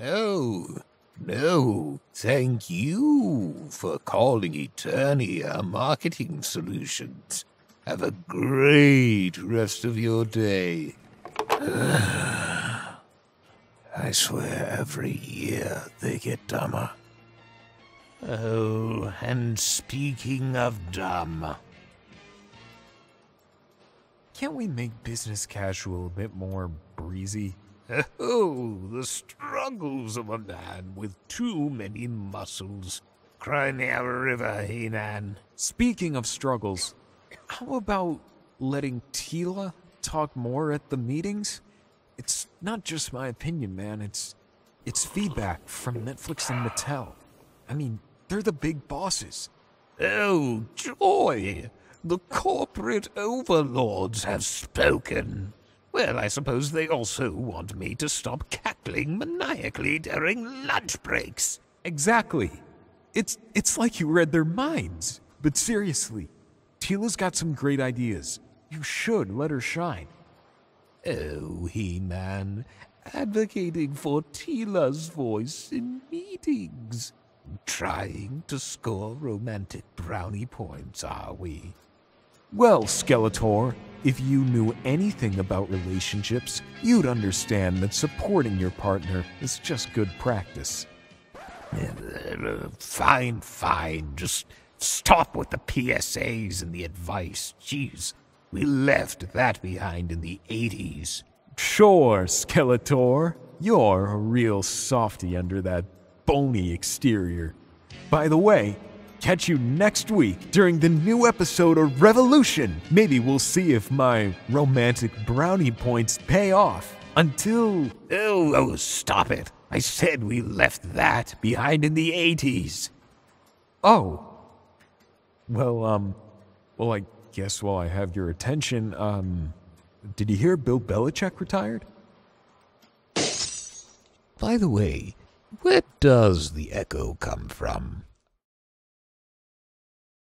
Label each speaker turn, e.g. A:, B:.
A: No, no, thank you for calling Eternia Marketing Solutions. Have a great rest of your day. I swear every year they get dumber. Oh, and speaking of dumb,
B: Can't we make business casual a bit more breezy?
A: oh, the struggles of a man with too many muscles. Cry me a river, He-Man.
B: Speaking of struggles, how about letting Teela talk more at the meetings? It's not just my opinion, man. It's it's feedback from Netflix and Mattel. I mean, they're the big bosses.
A: Oh, joy! The corporate overlords have spoken. Well, I suppose they also want me to stop cackling maniacally during lunch breaks.
B: Exactly. It's it's like you read their minds. But seriously, Teela's got some great ideas. You should let her shine.
A: Oh, He-Man, advocating for Teela's voice in meetings. Trying to score romantic brownie points, are we?
B: Well, Skeletor, if you knew anything about relationships, you'd understand that supporting your partner is just good practice.
A: Uh, Fine, fine. Just stop with the PSAs and the advice. Jeez, we left that behind in the 80s.
B: Sure, Skeletor, you're a real softy under that bony exterior. By the way, catch you next week during the new episode of Revolution. Maybe we'll see if my romantic brownie points pay off. Until.
A: Oh, oh, stop it. I said we left that behind in the 80s.
B: Oh. Well, um. Well, I guess while I have your attention, um. Did you hear Bill Belichick retired?
A: By the way, where does the echo come from?